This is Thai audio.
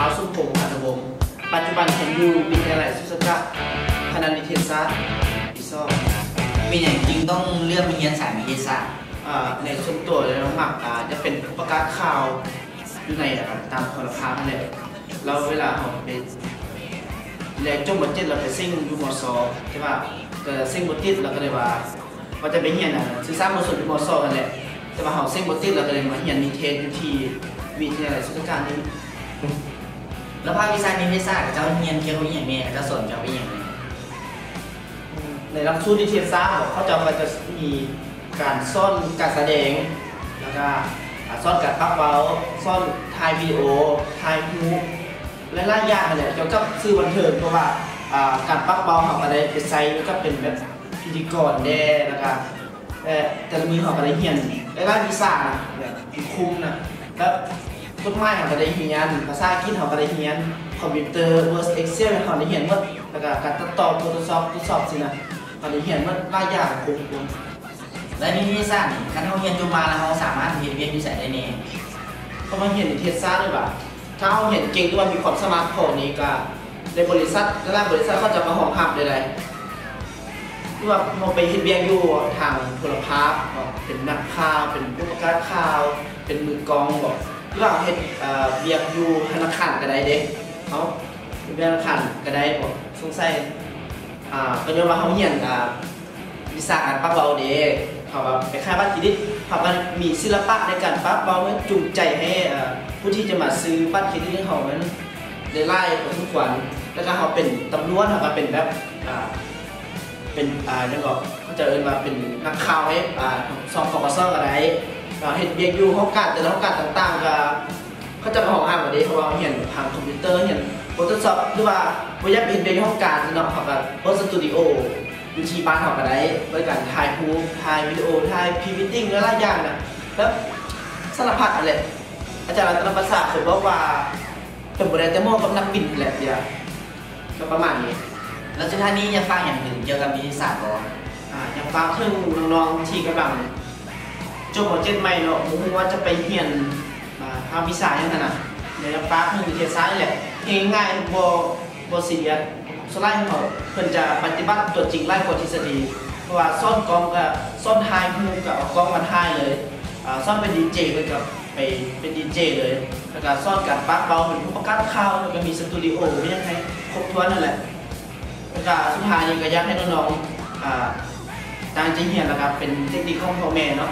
าวสุพงศ์พันธวงศ์ปัจจุบันเห็นอยู่วิทยาลัยสุสกะคณะนิเทศศาสตร์ปีสองเป็นอย่างจริงต้องเลือกมาเรียนสายวิทยาศาสตร์อ่าในส่วนตัวเลยน้องหมักอ่าจะเป็นประกาศข่าวอยู่ในตามโทรทัศน์นั่นแหละเราเวลาเราไปเรียนจบมเจ็ดเราไปซิ่งยู่มสใช่ป่ะก็ซิ่งบติดเราก็เลยว่าว่าจะไปเรียนอะศึกษามสุดยู่มสกันแหละแต่ว่าเราซิ่งบติดเราก็เลยมาเรียนนิเทศอยู่ที่ วิทยาลัยสุสกะนี้แล้วภาควิชานิเทศศาสตร์เจ้าเรียนเกี่ยวกับอย่างนี้เจ้าสนเจ้าไปอย่างไรในหลักสูตรนิเทศศาสตร์เขาจะก็จะมีการซ่อนการแสดงแล้วก็ซ่อนการปักเว้าซ่อนถ่ายวิดีโอถ่ายรูและหลายอย่างนั่นแหละเกี่ยวกับสื่อบันเทิงเพราะว่าการปักเว้าเขาก็ได้ไปใช้แล้วก็เป็นแบบพิธีกรแด่แล้วก็แต่ละมือเขาก็ได้เรียนและหลาวิชานะแบบคุ้มนะแล้ว กฎหมายเขาก็ได้เรียน ภาษาอังกฤษเขาก็ได้เรียน คอมพิวเตอร์ Word Excel เขาได้เรียนหมดแล้วก็การตัดต่อ Photoshop ทดสอบสินะเขาได้เรียนหมดหลายอย่างคุมคุมและนิเทศศาสตร์นี่การเขาเรียนจบมาแล้วเขาสามารถเรียนเรียนวิสัยได้เนี่ยเขามาเห็นเทศซ่าด้วยป่ะถ้าเขาเห็นเก่งด้วยมีความสมาร์ทโฟนนี้ก็ในบริษัทแรกบริษัทเขาจะมาห้องหับเลยเลยที่ว่าเราไปเห็นเบียงอยู่ทางโทรภาพบอกเป็นนักข่าว เป็นผู้ประกาศข่าว เป็นมือกองบอก ที่ว่าเห็นเออเบียงอยู่ธนาคารก็ได้เด็กเขาเป็นธนาคารก็ได้บอกสงสัยอ่าก็ยอมว่าเขาเห็นอ่าวิสาการปักเบาเด็กเขาแบบไปค่ายบ้านทีนิดเขาก็มีศิลปะในการปักเบาเพื่อจูงใจให้อ่อผู้ที่จะมาซื้อบัตรเครดิตของเขานั้นได้ไล่พอสมควรแล้วก็เขาเป็นตำรวจเขาเป็นแบบอ่าเป็นอ่ายังก็เขาจะเอ่ยมาเป็นนักข่าวให้อ่าซองของกระซ่องอะไร เราเห็นเบียกอยู่ห้องการแต่ละห้องการต่างๆก็เขาจะมาห้องอ่านแบบนี้เพราะว่าเห็นทางคอมพิวเตอร์เห็นโฟโต้ช็อปหรือว่าวิทยาเป็นเบียกห้องการเนาะเขาก็โพสตูดิโอวิธีบ้านเขาก็ได้บริการถ่ายรูปถ่ายวิดีโอถ่ายพรีวิดดิ้งและหลายอย่างนะแล้วสารพัดอะไรอาจารย์รัตนประสาทเคยบอกว่าเป็นบริษัทมอกับนักบินแหละเดียวก็ประมาณนี้แล้วสุดท้ายนี้ยากฟังอย่างหนึ่งเกี่ยวกับวิทยาศาสตร์ก่อนอ่าย่างฟังเครื่องน้องๆที่กำลัง บโปรเจกต์ใหม่เนาะผมว่าจะไปเรียนภาควิชาอย่างนั้นนะเดี๋ยวจะฟ้าเครื่งวิทยาศาสตร์แหละง่ายๆบ่บ่ซีเรียสสไลด์ของเขาเพิ่นจะปฏิบัติตัวจริงไล่กว่าทฤษฎีเพราะว่าซ่อนกล้องกับซ่อนไฮมูกับเอากล้องมาถ่ายเลยซ่อนเป็นดีเจเลยกับไปเป็นดีเจเลยแล้วก็ซ่อนการปักเบาเป็นผู้ประกาศข่าวแล้วก็มีสตูดิโอไม่ยังไงครบถ้วนนั่นแหละแล้วก็สุดท้ายนี้ก็อยากให้น้องๆอ่างใจเรียนนะครับเป็นเทคนิคของพ่อแม่เนาะ